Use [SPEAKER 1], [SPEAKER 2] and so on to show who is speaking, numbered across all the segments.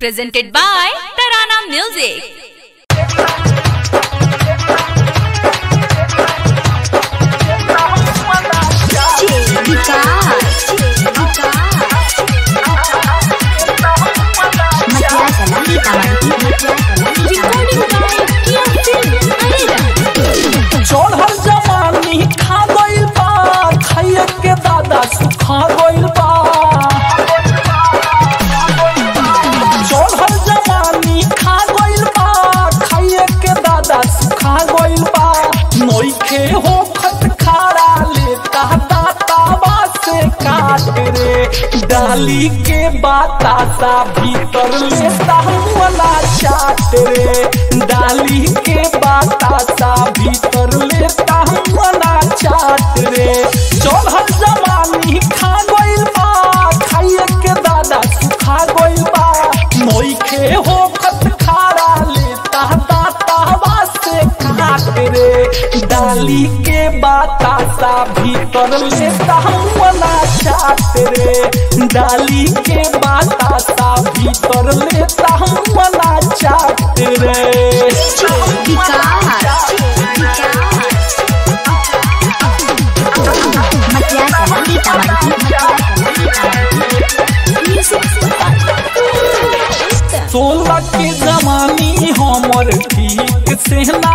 [SPEAKER 1] presented by Tarana Music.
[SPEAKER 2] चढ़ल जवानी खा गइल बा खाइए के दादा सुखा गइल रे। डाली के बातासा भीतर लेता वाला चाट रे। डाली के बातासा भीतर लेता वाला चाट रे। चढ़ल जवानी खा गइल बा, खाइए के दादा सुखा गइल बा। नइखे हो खत खारा लेता तावा से काट रे। डाली के बातासा भीतर लेता वाला रे डाली के बातासा भीतर लेता वाला चाट रे। सोलह के जवानी हमर ठीक से ना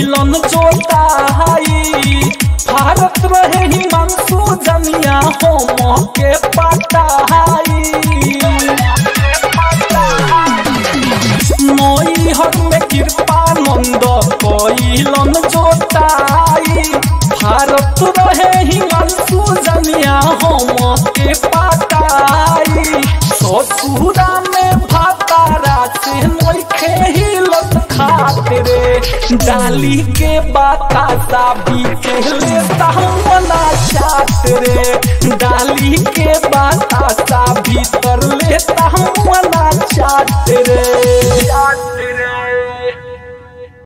[SPEAKER 2] कैलन जोता हाई। भारत रहे हिमांशु जनिया हम के पाता हाई। में कृपा नंद जोताई भारत रहे हिमांशु हम के पाताई ससुरा में भातारा से नइखे हिलत खात रे डाली के बतासा भी लेता हम मना चात रे। डाली के बतासा भी